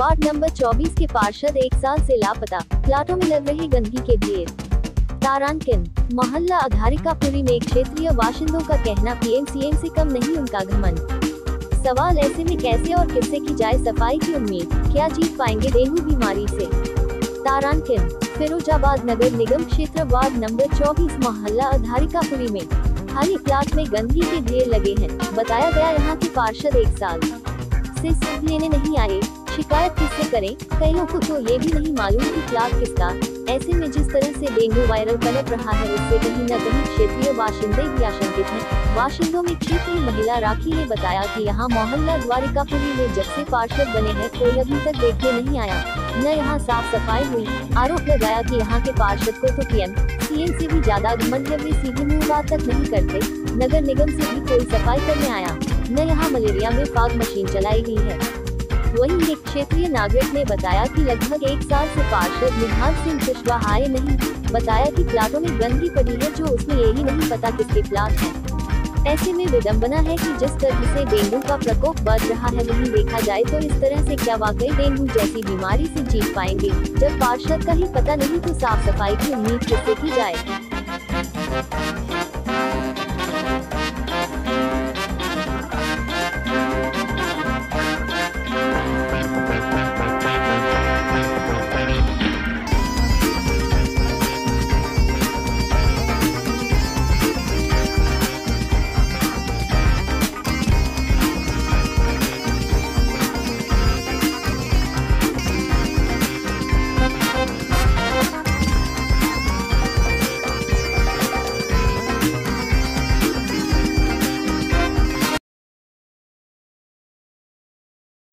Ward number 24 के पार्षद एक साल से लापता, प्लाटों में लग रही गंदगी के ढेर तारांकिन, मोहल्ला अधारिकापुरी में क्षेत्रीय बाशिंदों का कहना पीएमसीएम से कम नहीं उनका घमंड। सवाल, ऐसे में कैसे और किससे की जाए सफ़ाई की उम्मीद? क्या जीत पाएँगे डेंगू बीमारी से? तारांकिन, फिरोजाबाद नगर निगम क्षेत्र वार्ड नंबर 24 मोहल्ला अधारिकापुरी में। खाली प्लाट में गंदगी के ढेर लगे हैं, बताया गया यहाँ के पार्षद एक साल। से सुध लेने नहीं आए। शिकायत किससे करें। कईयों को तो ये भी नहीं मालूम कि प्लाट किसका। ऐसे में जिस तरह से डेंगू वायरल पलट रहा है, उससे कहीं न कहीं क्षेत्रीय बाशिंदे भी आशंकित हैं। बाशिंदों में क्षेत्रीय महिला राखी ने बताया कि यहाँ मोहल्ला द्वारिकापुरी में जब से पार्षद बने हैं, कोई अभी तक देखने नहीं आया। न यहाँ साफ़ सफ़ाई हुई। आरोप लगाया कि यहाँ के पार्षद को तो पीएम, सीएम से भी ज़्यादा घमंड सीधी मुँह बात तक नहीं करते। नगर निगम से भी कोई सफ़ाई करने आया। न यहाँ मलेरिया में फाग मशीन चलाई गई है। वहीं एक क्षेत्रीय नागरिक ने बताया कि लगभग एक साल से पार्षद निहाल सिंह कुशवाहा आए नहीं। बताया कि प्लाटों में गंदगी पड़ी है, जो उसमें यही नहीं पता किसके प्लाट हैं। ऐसे में विडम्बना है कि जिस तरह से डेंगू का प्रकोप बढ़ रहा है वहीं देखा जाए तो इस तरह से क्या वाकई डेंगू जैसी बीमारी से जीत पाएँगे? जब पार्षद का ही पता नहीं तो साफ़ सफ़ाई की उम्मीद किससे की जाए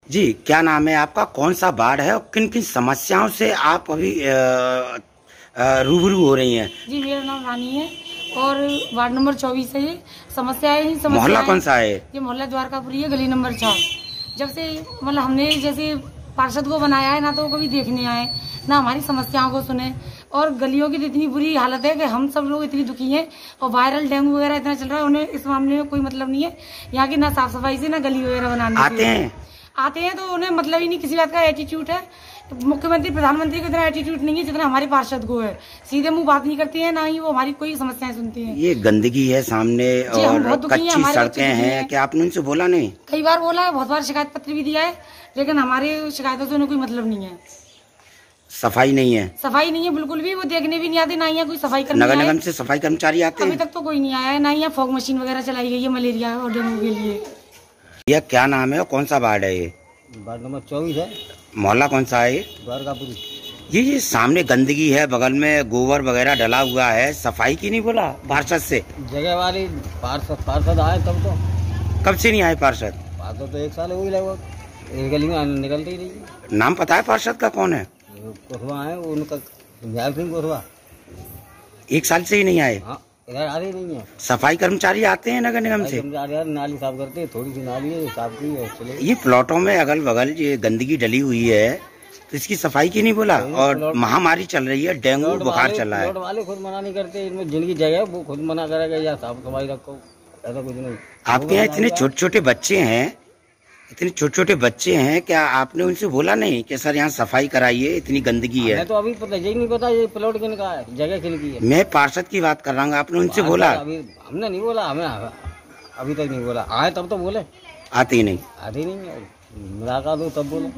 जी क्या नाम है आपका? कौन सा वार्ड है और किन किन समस्याओं से आप अभी रूबरू हो रही हैं? जी मेरा नाम रानी है और वार्ड नंबर चौबीस है ये। समस्याएँ ही समस्या मोहल्ला कौन सा है? ये मोहल्ला द्वारकापुरी है गली नंबर चार। जब से मतलब हमने जैसे पार्षद को बनाया है ना तो वो कभी देखने आए ना हमारी समस्याओं को सुने। और गलियों की तो इतनी बुरी हालत है कि हम सब लोग इतनी दुखी हैं और वायरल डेंगू वगैरह इतना चल रहा है उन्हें इस मामले में कोई मतलब नहीं है। यहाँ की ना साफ़ सफ़ाई से ना गली वगैरह बनाने आते हैं। आते हैं तो उन्हें मतलब ही नहीं किसी बात का एटीट्यूड है। तो मुख्यमंत्री प्रधानमंत्री को इतना एटीट्यूड नहीं है जितना हमारे पार्षद को है। सीधे मुँह बात नहीं करते हैं ना ही वो हमारी कोई समस्याएँ सुनती हैं। ये गंदगी है सामने और कच्ची सड़कें हैं। हैं। क्या आपने उनसे बोला नहीं? कई बार बोला है बहुत बार शिकायत पत्र भी दिया है लेकिन हमारे शिकायतों से उन्हें कोई मतलब नहीं है। सफ़ाई नहीं है। सफ़ाई नहीं है बिल्कुल भी वो देखने भी नहीं आते ना यहाँ कोई सफ़ाई करने नगर निगम से सफ़ाई कर्मचारी आते अभी तक तो कोई नहीं आया है ना यहाँ फॉग मशीन वगैरह चलाई गई है मलेरिया और डेंगू के लिए यह क्या नाम है और कौन सा वार्ड है ये? वार्ड नंबर चौबीस है। मोहल्ला कौन सा है ये? द्वारकापुरी। ये ये सामने गंदगी है बगल में गोबर वगैरह डला हुआ है। सफ़ाई की नहीं बोला पार्षद से? जगह वाली पार्षद पार्षद आए तब तो। कब से नहीं आए पार्षद? पार्षद तो एक साल हो ही लगभग। इस गली में निकलती ही नहीं। नाम पता है पार्षद का कौन है? कोठवा है उनका सिंह कोठवा एक साल से ही नहीं आए? हाँ। इधर आ रही नहीं है। सफ़ाई कर्मचारी आते हैं नगर निगम से? नाली साफ़ करते हैं, थोड़ी सी नाली है साफ़ की है चले। ये प्लॉटों में अगल बगल ये गंदगी डली हुई है तो इसकी सफ़ाई की नहीं बोला? और महामारी चल रही है डेंगू बुखार चल रहा है। वाले खुद मना नहीं करते इनमें जिनकी जगह है वो खुद मना करेगा या साफ़ सफ़ाई रखो ऐसा कुछ नहीं। आपके यहाँ इतने छोटे छोटे बच्चे हैं इतने छोटे छोटे बच्चे हैं क्या आपने उनसे बोला नहीं कि सर यहाँ सफ़ाई कराइए इतनी गंदगी है? तो अभी पता यही नहीं पता ये प्लॉट किन का है जगह किन की है। मैं पार्षद की बात कर रहा हूँ आपने उनसे बोला? अभी हमने नहीं बोला हमें अभी तक नहीं बोला। आए तब तो बोले। आते ही नहीं। आते ही नहीं मुलाकात हो तब बोले।